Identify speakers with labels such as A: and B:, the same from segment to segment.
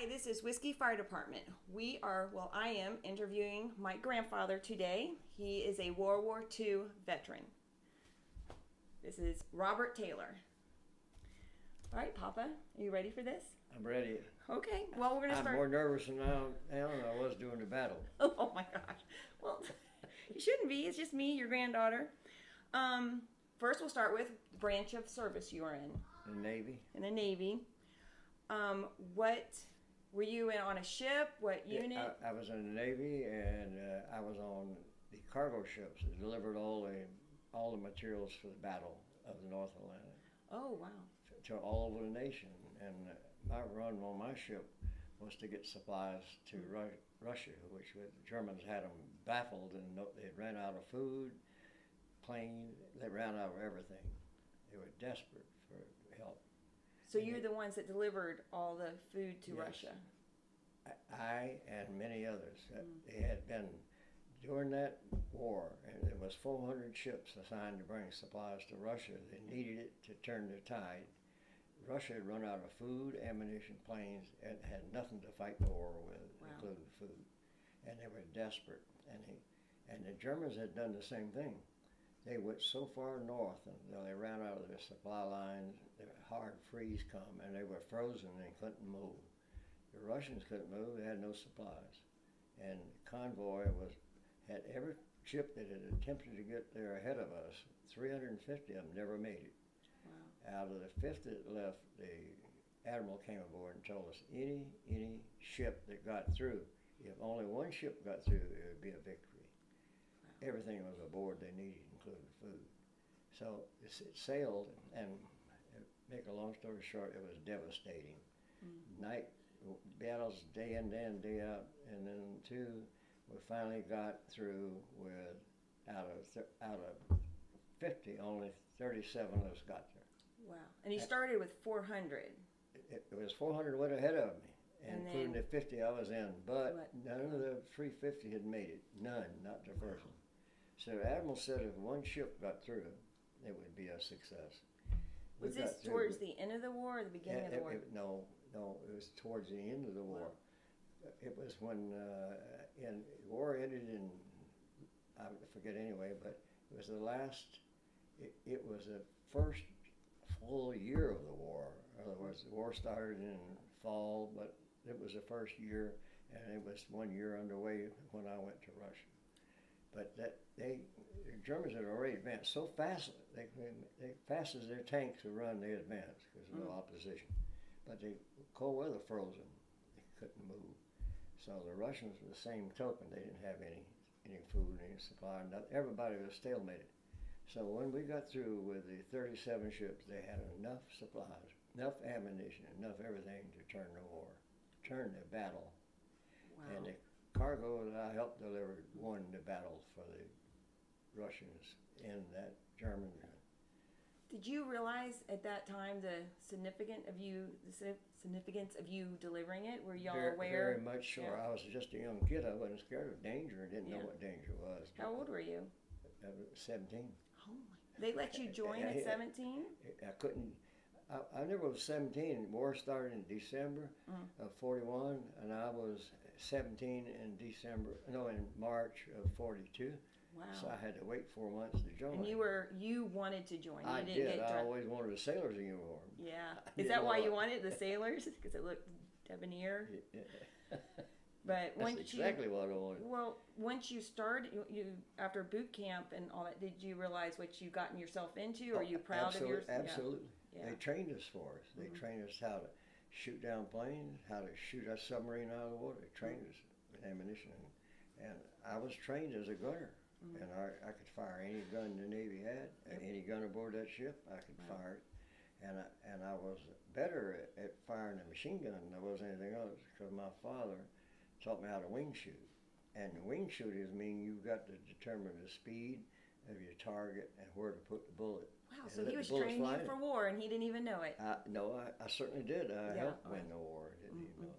A: Hi, this is Whiskey Fire Department. We are, well, I am interviewing my grandfather today. He is a World War II veteran. This is Robert Taylor. All right, Papa, are you ready for this?
B: I'm ready.
A: Okay, well, we're going to
B: I'm
A: start.
B: more nervous now, now than I was during the battle.
A: Oh my gosh. Well, you shouldn't be. It's just me, your granddaughter. Um, first, we'll start with branch of service you are in.
B: The Navy.
A: In the Navy. Um, what were you in on a ship? What
B: Yeah,
A: unit?
B: I, I was in the Navy, and uh, I was on the cargo ships that delivered all the all the materials for the battle of the North Atlantic
A: oh wow.
B: to all over the nation. And uh, my run on my ship was to get supplies to Ru- Russia, which was, the Germans had them baffled, and no, they ran out of food, plane. They ran out of everything. They were desperate for.
A: So you're the ones that delivered all the food to
B: Yes.
A: Russia.
B: I and many others. uh, They had been during that war, and there was 400 ships assigned to bring supplies to Russia. They needed it to turn the tide. Russia had run out of food, ammunition, planes, and had nothing to fight the war with,
A: Wow.
B: including food. And they were desperate. And he, and the Germans had done the same thing. They went so far north, and you know, they ran out of their supply lines. The hard freeze come, and they were frozen and couldn't move. The Russians couldn't move; they had no supplies, and the convoy was had every ship that had attempted to get there ahead of us. 350 of them never made it.
A: Wow.
B: Out of the 50 that left, the admiral came aboard and told us any any ship that got through, if only one ship got through, it would be a victory. Everything was aboard they needed, including food. So it sailed, and make a long story short, it was devastating. Mm-hmm. Night battles, day in, day in, day out, and then two, we finally got through with out of th- out of 50, only 37 of us got there.
A: Wow. And
B: he
A: started with 400.
B: It, it was 400 went ahead of me,
A: And
B: including
A: then-
B: the 50 I was in, but
A: What?
B: none of the 350 had made it. None, not the first one. So the admiral said if one ship got through, it would be a success. We
A: Was this towards the end of the war or the beginning
B: Yeah,
A: of the war?
B: it- no, no, it was towards the end of the war. It was when uh, in the war ended in I forget anyway, but it was the last. It, it was the first full year of the war. In other words, the war started in fall, but it was the first year, and it was one year underway when I went to Russia. But that they, the Germans had already advanced so fast, they, they fast as their tanks would run, they advanced because of no hmm. opposition. But the cold weather froze them; they couldn't move. So the Russians, with the same token, they didn't have any any food, any supply. Not, everybody was stalemated. So when we got through with the 37 ships, they had enough supplies, enough ammunition, enough everything to turn the war, turn the battle.
A: wow.
B: And the cargo that I helped deliver won the battle for the Russians in that German.
A: Did you realize at that time the significant of you the significance of you delivering it? Were y'all
B: very,
A: aware?
B: Very much so.
A: Yeah.
B: I was just a young kid. I wasn't scared of danger. I didn't
A: Yeah.
B: know what danger was.
A: How old were you?
B: 17.
A: Oh my. They let you join
B: Yeah,
A: at
B: yeah.
A: 17?
B: I couldn't. I, I never was 17. War started in December
A: Mm.
B: of 41, and I was 17 in December. No, in March of 42.
A: Wow.
B: So I had to wait four months to join.
A: and you were you wanted to join. You
B: I
A: didn't
B: did. I always wanted a sailor's uniform.
A: Yeah. Is that why you wanted the sailors? Because it looked debonair. Yeah. But
B: That's
A: once
B: exactly
A: you
B: what I wanted.
A: well, once you started, you, you after boot camp and all that, did you realize what you gotten yourself into? Are you proud
B: Absolute-
A: of yours?
B: Absolutely.
A: Yeah.
B: They trained us for us. They
A: Mhm.
B: trained us how to shoot down planes, how to shoot a submarine out of the water. They trained us with ammunition. And, and I was trained as a gunner.
A: Mhm.
B: And I, I could fire any gun the Navy had,
A: Yep.
B: any gun aboard that ship, I could
A: Wow.
B: fire it. And I, and I was better at, at firing a machine gun than I was anything else because my father taught me how to wing shoot. And wing shooters mean you've got to determine the speed of your target and where to put the bullet.
A: Wow. So he was training you for war, and he didn't even know it.
B: I, no, I, I certainly did. I
A: Yeah,
B: helped win the war. Didn't
A: Mhm.
B: you know?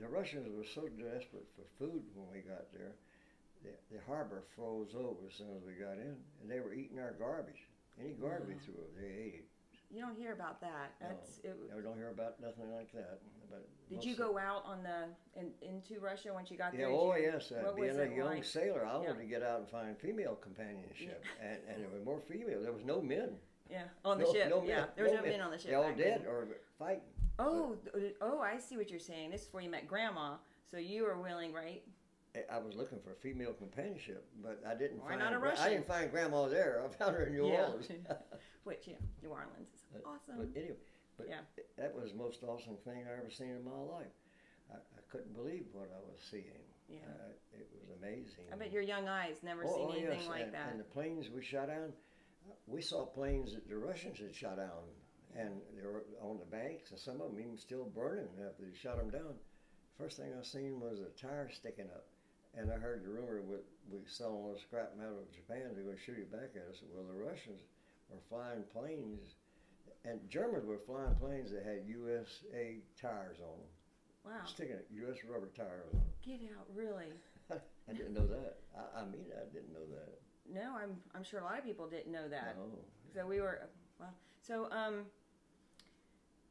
B: The Russians were so desperate for food when we got there. The, the harbor froze over as soon as we got in, and they were eating our garbage. Any garbage we
A: Wow.
B: threw, they ate it.
A: You don't hear about that.
B: No.
A: It,
B: I don't hear about nothing like that. But
A: Did you go out on the in, into Russia once you got
B: Yeah,
A: there? Did
B: oh
A: you-
B: yes. Uh, being a young
A: like?
B: sailor, I
A: Yeah.
B: wanted to get out and find female companionship, and, and there were more female. There was no men.
A: Yeah, on the
B: No-
A: ship.
B: no
A: yeah,
B: men,
A: there was
B: no
A: no men on the ship.
B: They all dead
A: then.
B: or fighting.
A: Oh, th- oh, I see what you're saying. This is before you met Grandma, so you were willing, right?
B: I- was looking for female companionship, but I didn't
A: Why
B: find.
A: not a
B: Gra- I didn't find Grandma there. I found her in New
A: Yeah.
B: Orleans.
A: Which, yeah, New Orleans is
B: But-
A: awesome.
B: But anyway, but
A: Yeah.
B: that was the most awesome thing I ever seen in my life. I, I couldn't believe what I was seeing.
A: Yeah.
B: Uh, it was amazing.
A: I bet your young eyes never
B: Oh,
A: seen
B: oh,
A: anything
B: yes,
A: like
B: and,
A: that.
B: And the planes we shot down, uh, we saw planes that the Russians had shot down, and they were on the banks, and some of them even still burning after they shot them down. First thing I seen was a tire sticking up, and I heard the rumor we we selling the scrap metal to Japan. They're going to shoot it back at us. Well, the Russians were flying planes, and Germans were flying planes that had USA tires on them,
A: wow,
B: sticking a US rubber tires on
A: get out, really?
B: I didn't know that. I, I mean, I didn't know that.
A: No, I'm I'm sure a lot of people didn't know that.
B: No.
A: So we were well. So um.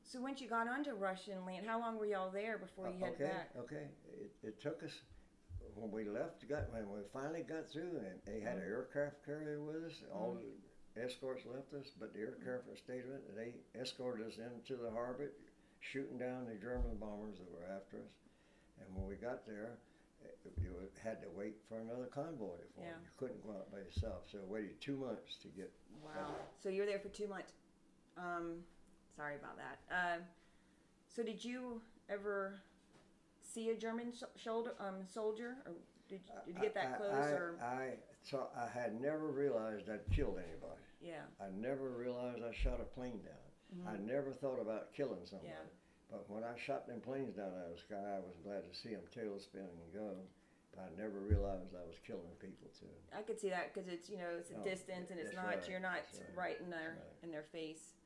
A: So once you got onto Russian land, how long were y'all there before you
B: Uh,
A: head
B: okay,
A: back?
B: okay. It, it took us when we left. Got when we finally got through, and they had an
A: Mm-hmm.
B: aircraft carrier with us. All the escorts left us, but the aircraft stayed with. us. They escorted us into the harbor, shooting down the German bombers that were after us. And when we got there, you had to wait for another convoy to form.
A: Yeah.
B: You couldn't go out by yourself, so we waited two months to get.
A: Wow. So you were there for two months. Um, sorry about that. Uh, so did you ever see a German sh- shoulder um, soldier, or did, did you get that
B: I-
A: close?
B: I,
A: or
B: I, so I had never realized I'd killed anybody.
A: yeah,
B: I never realized I shot a plane down. I never thought about killing somebody.
A: Yeah.
B: But when I shot them planes down out of the sky, I was glad to see them tail spinning and go. But I never realized I was killing people too.
A: I could see that because it's you know it's a
B: Oh,
A: distance and it's not
B: right,
A: you're not right.
B: right,
A: in their
B: right.
A: in their face.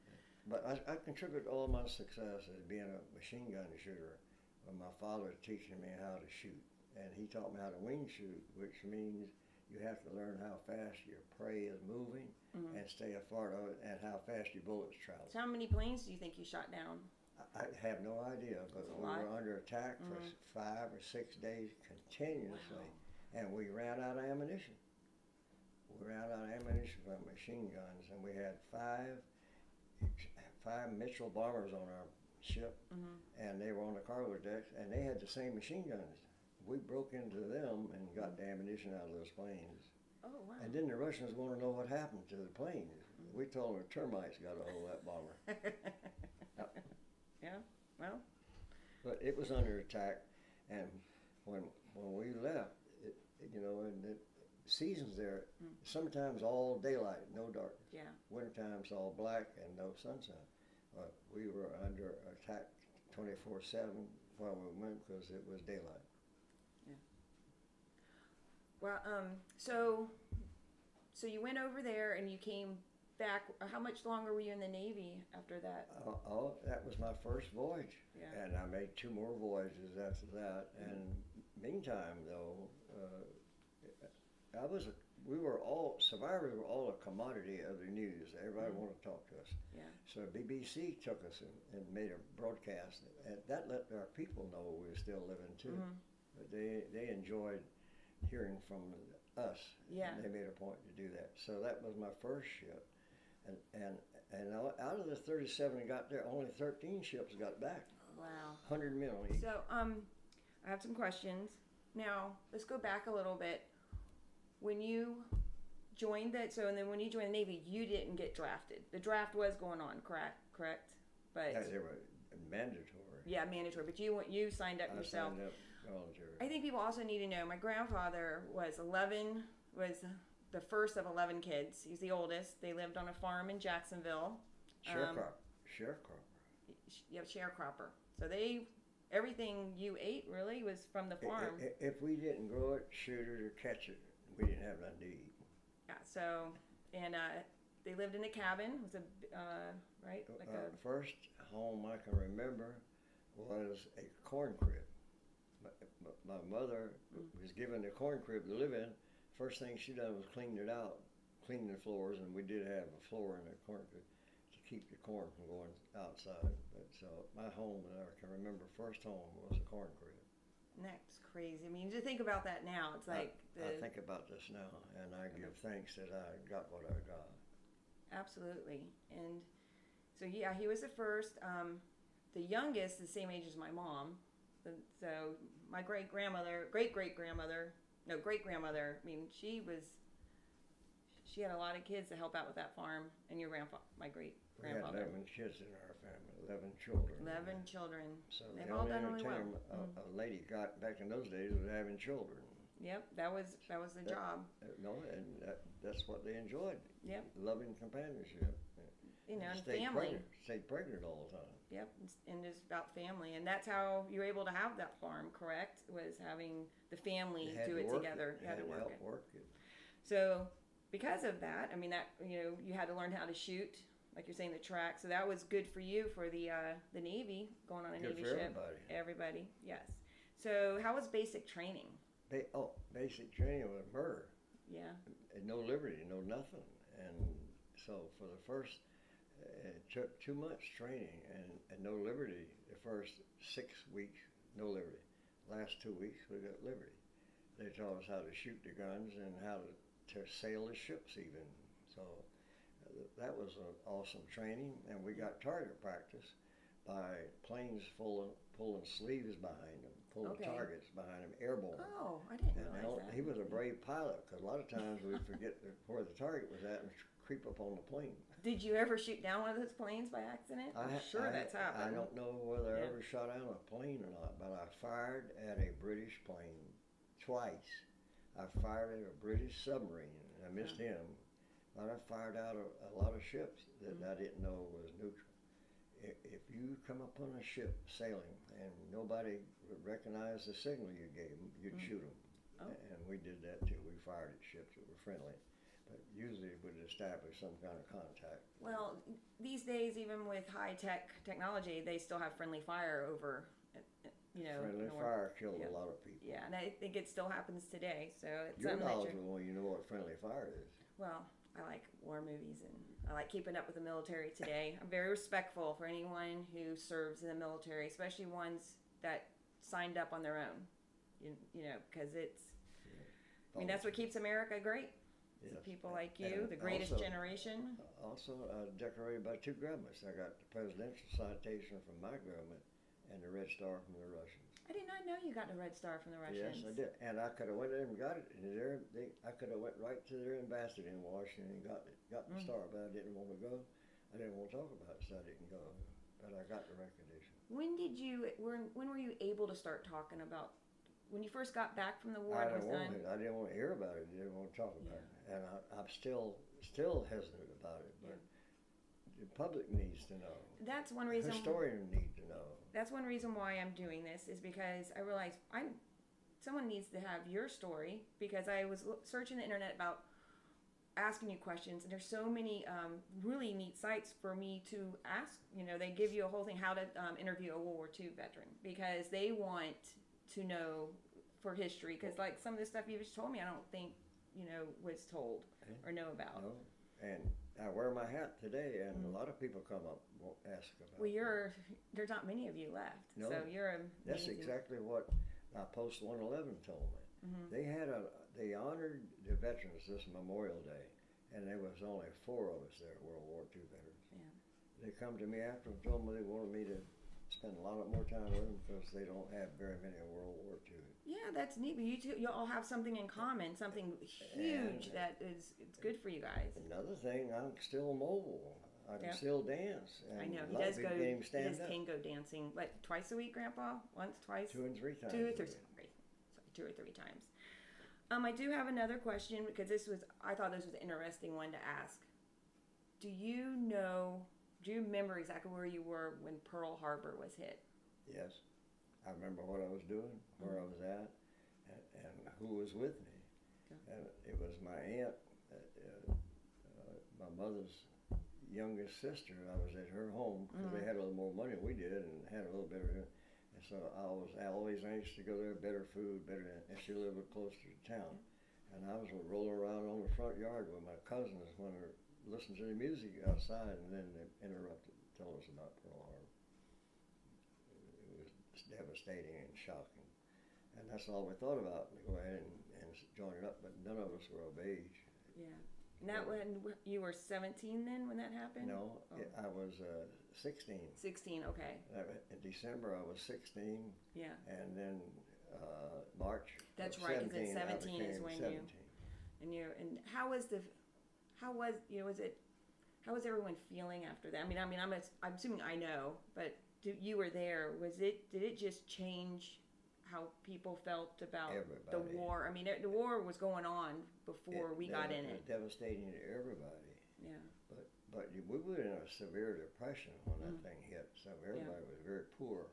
B: But I, I contribute all my success as being a machine gun shooter. When my father teaching me how to shoot, and he taught me how to wing shoot, which means you have to learn how fast your prey is moving
A: Mhm.
B: and stay afar of it, and how fast your bullets travel.
A: So how many planes do you think you shot down?
B: I I have no idea, but we
A: lot.
B: were under attack for
A: Mhm.
B: s five or six days continuously, and we ran out of ammunition. We ran out of ammunition for machine guns, and we had five five Mitchell bombers on our ship,
A: Mhm.
B: and they were on the cargo decks, and they had the same machine guns. We broke into them and got the ammunition out of those planes.
A: Oh wow.
B: And then the Russians want to know what happened to the planes.
A: Mm-hmm.
B: We told them termites got a hold of that bomber.
A: yeah. Well.
B: But it was under attack, and when when we left, it, you know, and the seasons there,
A: Mm.
B: sometimes all daylight, no darkness.
A: Yeah.
B: Wintertime's all black and no sunshine. But we were under attack 24/7 while we went because it was daylight. Yeah.
A: Well, um, so, so you went over there and you came back. How much longer were you in the Navy after that?
B: Oh, oh, that was my first voyage,
A: Yeah.
B: and I made two more voyages after that. And meantime, though, uh, I was a, we were all survivors were all a commodity of the news. Everybody
A: Mhm.
B: wanted to talk to us.
A: Yeah.
B: So BBC took us and, and made a broadcast, and that let our people know we were still living too.
A: Mhm.
B: But they they enjoyed hearing from us.
A: Yeah.
B: They made a point to do that. So that was my first ship, and and and out of the 37 that got there, only 13 ships got back.
A: Wow.
B: 100 men.
A: So, um, I have some questions. Now, let's go back a little bit. When you joined that, so and then when you joined the Navy, you didn't get drafted. The draft was going on, correct? Correct. But
B: Yeah, they were mandatory.
A: yeah, mandatory. But you you signed up
B: I
A: yourself.
B: signed up voluntary.
A: I think people also need to know. My grandfather was 11, was the first of 11 kids. He's the oldest. They lived on a farm in Jacksonville. um,
B: Sharecropper. Sharecropper.
A: Yeah, sharecropper. So they, everything you ate really was from the
B: I-
A: farm.
B: i- If we didn't grow it, shoot it, or catch it, we didn't have nothing to eat.
A: Yeah. So, and uh, they lived in a cabin. It was a uh, right like
B: uh,
A: a
B: first home I can remember was a corn crib. My, my mother
A: Mm.
B: was given a corn crib to live in. First thing she done was cleaned it out, cleaned the floors, and we did have a floor in the corn crib to keep the corn from going outside. But so my home that I can remember first home was a corn crib.
A: That's crazy. I mean, to think about that now, it's like the,
B: I think about this now, and I give thanks that I got what I got.
A: absolutely. And so yeah, he was the first. Um, the youngest, the same age as my mom. So, my great grandmother, great great grandmother, no great grandmother. I mean, she was. She had a lot of kids to help out with that farm, and your grandpa, my great
B: We had eleven kids in our family, eleven children.
A: eleven children.
B: So
A: They've
B: the
A: all
B: only
A: done really well.
B: entertainment
A: Mm.
B: a, a lady got back in those days was having children.
A: Yep, that was that was the
B: That-
A: job.
B: Uh, No, and that, that's what they enjoyed.
A: Yep,
B: Loving companionship.
A: you know, and
B: Stayed
A: family.
B: Pregnant, stayed pregnant all the time.
A: Yep, and it's about family, and that's how you're able to have that farm. Correct? Was having the family
B: You had
A: do
B: to
A: it
B: work
A: together.
B: It.
A: You had to work
B: help
A: it.
B: work it.
A: So because of that, I mean that you know you had to learn how to shoot, like you're saying the track. So that was good for you for the uh, the Navy going on a
B: Good
A: Navy
B: for
A: ship.
B: everybody.
A: Everybody, yes. So how was basic training?
B: Ba- oh, basic training was murder.
A: Yeah.
B: and no liberty, no nothing. And so for the first, uh, it took two months training and, and no liberty. The first six weeks, no liberty. Last two weeks, we got liberty. They taught us how to shoot the guns and how to, to sail the ships even. So that was an awesome training. And we got target practice by planes full of, pulling sleeves behind them, pulling
A: Okay.
B: targets behind them, airborne.
A: Oh, I didn't
B: And
A: realize that.
B: he was a brave pilot because a lot of times we forget where the target was at and creep up on the plane.
A: Did you ever shoot down one of those planes by accident? I'm
B: ha-
A: sure
B: I-
A: that's happened.
B: I don't know whether I ever shot down a plane or not, but I fired at a British plane twice. I fired at a British submarine and I missed him. But I fired out a, a lot of ships that
A: Mm-hmm.
B: I didn't know was neutral. If, if you come upon a ship sailing and nobody would recognize the signal you gave them, you'd
A: Mm.
B: shoot them.
A: Oh.
B: And we did that too. We fired at ships that were friendly, but usually would establish some kind of contact.
A: Well, these days, even with high tech technology, they still have friendly fire over, uh, uh, you know.
B: friendly fire killed
A: yeah.
B: a lot of people.
A: Yeah, and I think it still happens today. So it's
B: You're
A: something that you're,
B: knowledgeable when you know what friendly fire is.
A: well, I like war movies and I like keeping up with the military today. I'm very respectful for anyone who serves in the military, especially ones that signed up on their own. You, you know, because it's. I mean, that's what keeps America great.
B: Yes.
A: People like
B: And
A: you, the greatest
B: also-
A: generation.
B: Also uh, decorated by two governments. I got the presidential citation from my government and the Red Star from the Russians.
A: I did not know you got the Red Star from the Russians.
B: Yes, I did. And I could have went there and got it. And there, they, I could have went right to their ambassador in Washington and got it, got the
A: Mm.
B: star, but I didn't want to go. I didn't want to talk about it, so I didn't go. But I got the recognition.
A: When did you? When, when were you able to start talking about? When you first got back from the war
B: I didn't want to. I didn't want to hear about it. I didn't want to talk about it. And I, I'm still still hesitant about it. But the public needs to know.
A: That's one reason.
B: Historians need to know.
A: That's one reason why I'm doing this is because I realize I'm. Someone needs to have your story because I was searching the internet about asking you questions and there's so many um, really neat sites for me to ask you know they give you a whole thing how to um, interview a world war ii veteran because they want to know for history because like some of the stuff you just told me i don't think you know was told or know about
B: No, and I wear my hat today, and
A: Mhm.
B: a lot of people come up and ask about.
A: Well, you're there's not many of you left
B: No.
A: so you're
B: That's exactly what uh, Post 111 told me.
A: Mhm.
B: They had a they honored the veterans this Memorial Day, and there was only four of us there, World War II veterans.
A: Yeah.
B: They come to me after and told me they wanted me to spend a lot more time with them because they don't have very many in World War II.
A: Yeah, that's neat. But you two, you all have something in common, something huge
B: And-
A: that is it's good for you guys.
B: Another thing, I'm still mobile. I can still dance. And
A: I know he does go.
B: people can't
A: He does
B: up.
A: can dancing, like twice a week, Grandpa. Once, twice,
B: Two and three times.
A: two or three. Sorry, two or three times. Um, I do have another question because this was I thought this was an interesting one to ask. Do you know? Do you remember exactly where you were when Pearl Harbor was hit?
B: Yes. I remember what I was doing, where I was at, and, and who was with me.
A: Okay.
B: And it was my aunt, uh, uh, my mother's youngest sister. I was at her home because
A: Mhm.
B: they had a little more money than we did and had a little better. And so I was always anxious to go there, better food, better. And she lived closer to town. And I was rolling around on the front yard with my cousins when her listen to the music outside, and then they interrupted, to tell us about Pearl Harbor. It was devastating and shocking, and that's all we thought about. To go ahead and, and join it up, but none of us were of age.
A: Yeah. And that when you were 17 then when that happened?
B: No,
A: Oh.
B: I was uh, 16.
A: 16. Okay.
B: In December, I was 16,
A: Yeah.
B: and then uh, March.
A: That's
B: right,
A: right, 'cause it's
B: 17, I
A: is when you- And you and how was the how was you know was it how was everyone feeling after that? I mean, I mean, I'm I'm assuming I know, but do, you were there. Was it did it just change how people felt about the war? I mean, it, the war was going on before
B: It-
A: we got in it.
B: Devastating to everybody.
A: Yeah.
B: But but we were in a severe depression when that
A: Mm.
B: thing hit, so everybody was very poor.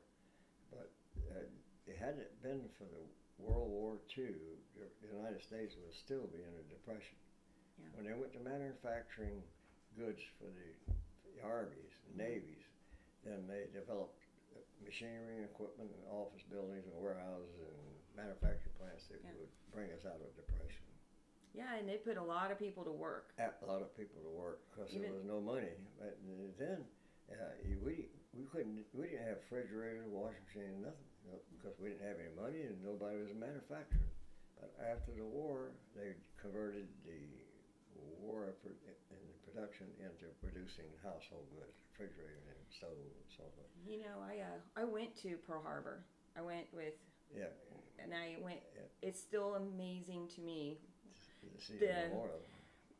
B: But uh, it hadn't been for the World War II, the United States would still be in a depression.
A: Yeah.
B: When they went to manufacturing goods for the, the armies, the navies, then they developed machinery and equipment and office buildings and warehouses and manufacturing plants that
A: Yeah.
B: would bring us out of depression.
A: Yeah, and they put a lot of people to work.
B: a lot of people to work because there was no money. But then uh, we we couldn't we didn't have refrigerators, washing machine, nothing you know, because we didn't have any money and nobody was manufacturing. But after the war, they converted the war effort in production into producing household goods, refrigerator and stove and so forth.
A: You know, I uh, I went to Pearl Harbor. I went with,
B: Yeah,
A: and I went.
B: Yeah.
A: It's still amazing to me
B: to see
A: The-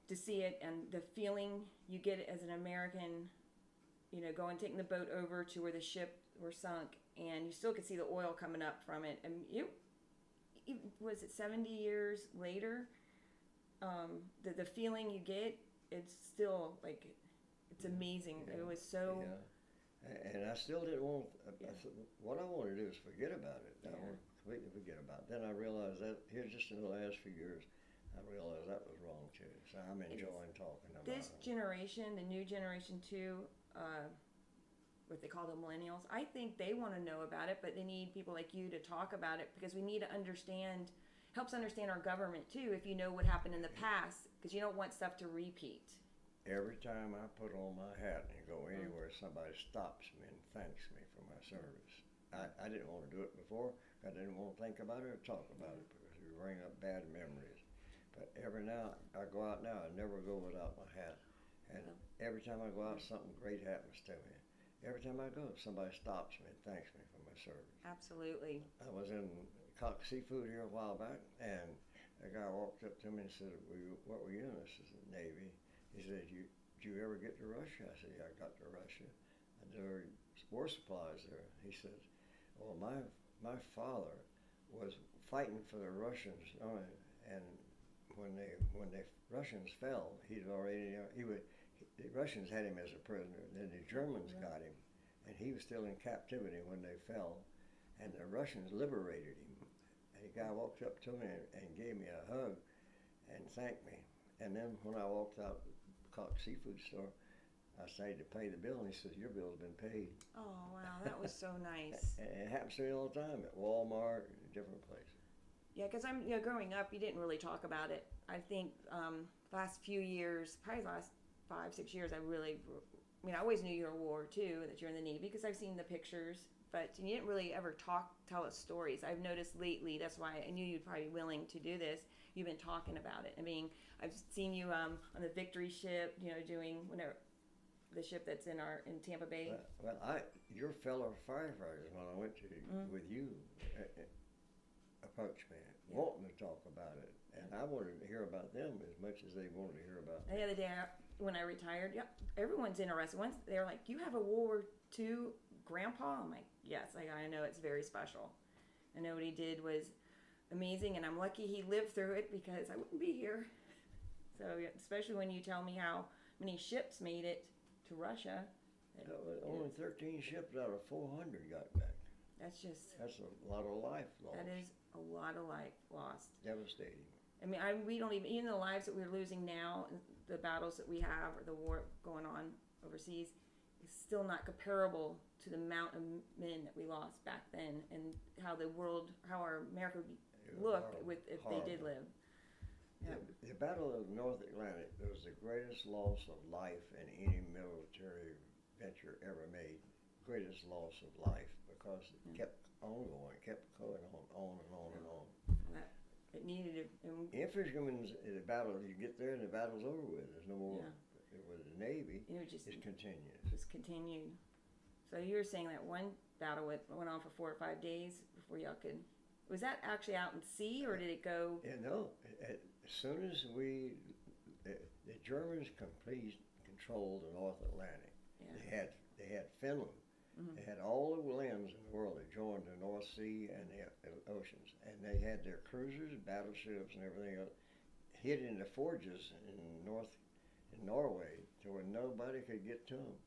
A: to see it and the feeling you get as an American, you know, going taking the boat over to where the ship were sunk, and you still could see the oil coming up from it. And you, even- was it seventy years later? Um, the the feeling you get, it's still like, it's amazing.
B: Yeah.
A: It was so.
B: Yeah. And I still didn't want, I- I what I wanted to do is forget about it. I want to completely forget about it. Then I realized that here just in the last few years, I realized that was wrong too. So I'm
A: It's-
B: enjoying talking about
A: this
B: it.
A: generation, the new generation too, uh, what they call the millennials, I think they want to know about it, but they need people like you to talk about it because we need to understand, helps understand our government too if you know what happened in the past because you don't want stuff to repeat.
B: Every time I put on my hat and go anywhere, somebody stops me and thanks me for my service. I, I didn't want to do it before. I didn't want to think about it or talk about it because it would bring up bad memories. But every now I go out now, I never go without my hat. And every time I go out, something great happens to me. Every time I go, somebody stops me and thanks me for my service.
A: Absolutely.
B: I was in Cox Seafood here a while back, and a guy walked up to me and said, were you, "What were you in?" I said, "Navy." He said, "You did you ever get to Russia?" I said, "Yeah, I got to Russia. I delivered war supplies there." He said, "Well, my my father was fighting for the Russians, uh, and when they when the Russians fell, he'd already he would the Russians had him as a prisoner. Then the Germans
A: Yeah.
B: got him, and he was still in captivity when they fell, and the Russians liberated him. And the guy walked up to me and, and gave me a hug, and thanked me. And then when I walked out the Cox Seafood store, I started to pay the bill, and he says, "Your bill's been paid."
A: Oh wow, that was so nice.
B: And it happens to me all the time at Walmart different places.
A: Yeah, because I'm you know growing up, you didn't really talk about it. I think um, last few years, probably last five six years, I really, I mean, I always knew you were a war too, that you're in the Navy because I've seen the pictures, but you didn't really ever talk tell us stories. I've noticed lately. That's why I knew you'd probably be willing to do this. You've been talking about it. I mean, I've seen you um, on the Victory ship, you know, doing whenever the ship that's in our in Tampa Bay.
B: Well, well, I your fellow firefighters when I went to
A: Mm.
B: with you uh, uh, approached me
A: Yeah.
B: wanting to talk about it, and I wanted to hear about them as much as they wanted to hear about.
A: The other day I- when I retired, yeah, everyone's interested. Once they're like, "You have a World War II grandpa?" I'm like, "Yes, I, I know it's very special. I know what he did was amazing, and I'm lucky he lived through it because I wouldn't be here." So, especially when you tell me how many ships made it to Russia,
B: only 13 ships out of 400 got back.
A: that's just
B: That's a lot of life lost.
A: that is a lot of life lost.
B: devastating.
A: I mean, I, we don't even even the lives that we're losing now, the battles that we have, or the war going on overseas, is still not comparable to the amount of men that we lost back then, and how the world, how our America would look
B: horrible.
A: with if they did live. Yeah.
B: The, the Battle of the North Atlantic was the greatest loss of life in any military venture ever made. Greatest loss of life because it
A: Yeah.
B: kept on going, kept going on, on and on and on.
A: It needed it. And,
B: Infantrymen's in the battle, you get there and the battle's over with. There's no more.
A: Yeah.
B: With the Navy,
A: it was just
B: it continues.
A: just continued. So you were saying that one battle went, went on for four or five days before y'all could. Was that actually out in sea or did it go?
B: Yeah, no. As soon as we, the, the Germans complete controlled the North Atlantic.
A: Yeah.
B: They had they had Finland.
A: Mhm.
B: They had all the lands in the world that joined the North Sea and the uh, oceans, and they had their cruisers, battleships, and everything else hid in the fjords in North in Norway, to where nobody could get to them.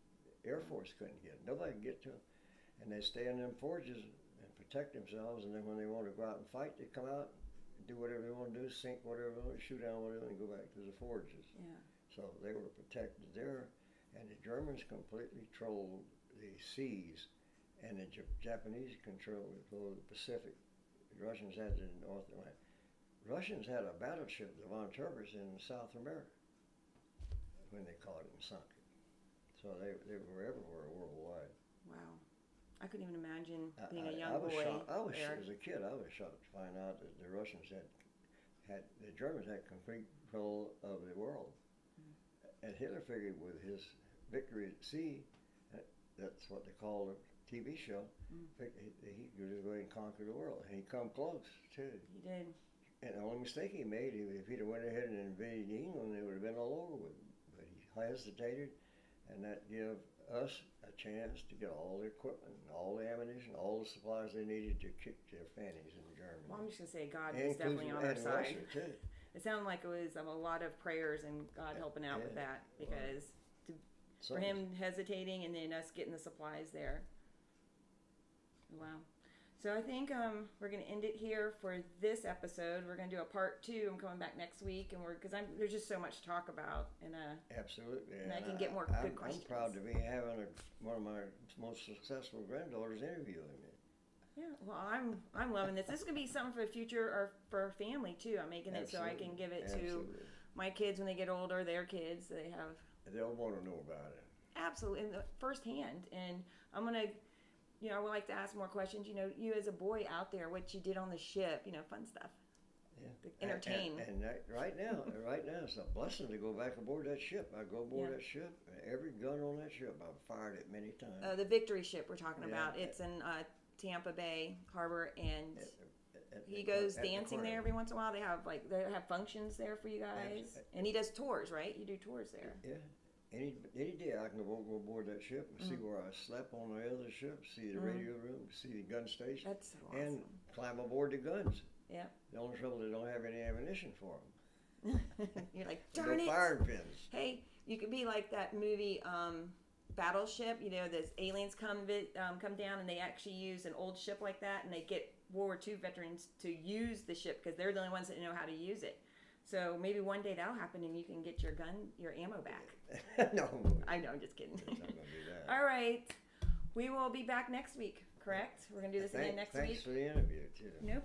B: Air Force couldn't get 'em. Nobody could get to them, and they stay in them fjords and protect themselves. And then when they want to go out and fight, they come out, do whatever they want to do, sink whatever they want, shoot down whatever, and go back to the fjords.
A: Yeah.
B: So they were protected there, and the Germans completely controlled the seas, and the Jap- Japanese controlled the Pacific. The Russians had it in the North Atlantic. Russians had a battleship, the Von Turbers, in South America when they caught it and sunk it. So they, they were everywhere worldwide.
A: Wow. I couldn't even imagine
B: I-
A: being a
B: I-
A: young
B: I was
A: boy
B: shocked. I was
A: there.
B: as a kid. I was shocked to find out that the Russians had had the Germans had complete control of the world,
A: Mm.
B: and Hitler figured with his victory at sea, that's what they call a TV show.
A: Mm.
B: He, he could just go ahead and conquer the world, and he come close too.
A: He did.
B: And the only mistake he made, if he'd have went ahead and invaded England, it would have been all over with. him. But he hesitated, and that gave us a chance to get all the equipment, and all the ammunition, all the supplies they needed to kick their fannies in Germany.
A: Well, I'm just gonna say God
B: And
A: was definitely on our side.
B: Russia.
A: It sounded like it was um, a lot of prayers and God helping out with that because
B: So
A: for him hesitating and then us getting the supplies there. Wow. So I think um, we're going to end it here for this episode. We're going to do a part two. I'm coming back next week, and we're because I'm there's just so much to talk about, and uh,
B: absolutely,
A: And I can get more
B: I'm,
A: good
B: I'm
A: questions.
B: proud to be having a, one of my most successful granddaughters interviewing me.
A: yeah. Well, I'm I'm loving this. This is going to be something for the future or for our family too. I'm making it so I can give it to my kids when they get older, their kids. They have
B: They'll want to know about it.
A: absolutely in the firsthand and i'm gonna you know i would like to ask more questions you know you as a boy out there what you did on the ship you know fun stuff
B: Yeah.
A: entertain
B: And, and that, right now, right now, it's a blessing to go back aboard that ship. I go aboard
A: Yeah.
B: that ship. Every gun on that ship, I've fired it many times.
A: uh, the victory ship we're talking
B: Yeah.
A: about it's in uh, tampa bay harbor and he goes
B: at the
A: dancing there every once in a while they have like they have functions there for you guys
B: Abs-
A: and he does tours right you do tours there
B: Yeah. Any any day I can go, go aboard that ship and see
A: Mm-hmm.
B: where I slept on the other ship, see the
A: Mhm.
B: radio room, see the gun station,
A: that's so awesome
B: and climb aboard the guns.
A: Yeah.
B: The only trouble they don't have any ammunition for them.
A: you're like
B: No
A: darn it
B: firing pins.
A: Hey, you could be like that movie um, Battleship. You know, those aliens come vi- um, come down and they actually use an old ship like that, and they get War II veterans to use the ship because they're the only ones that know how to use it. So maybe one day that'll happen, and you can get your gun, your ammo back.
B: no,
A: I know, I'm just kidding.
B: I'm not gonna do that.
A: All right, we will be back next week. Correct? We're gonna do this again next
B: thanks
A: week.
B: for the interview too.
A: No problem.